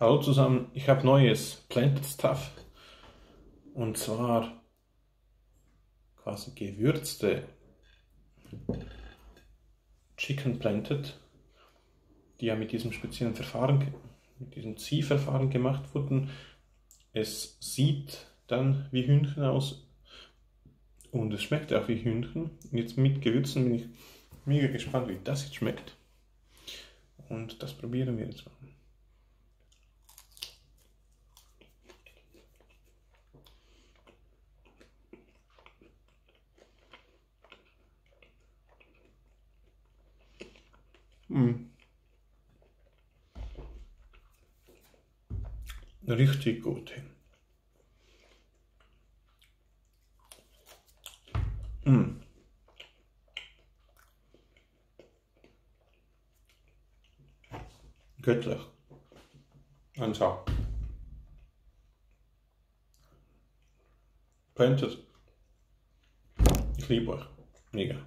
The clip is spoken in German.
Hallo zusammen, ich habe neues Planted Stuff und zwar quasi gewürzte Chicken Planted, die ja mit diesem speziellen Verfahren, mit diesem Ziehverfahren gemacht wurden. Es sieht dann wie Hühnchen aus und es schmeckt auch wie Hühnchen. Jetzt mit Gewürzen bin ich mega gespannt, wie das jetzt schmeckt. Und das probieren wir jetzt mal. Mm. Richtig gut. Mm. Göttlich. Anschauen. Planted. Ich liebe euch. Mega.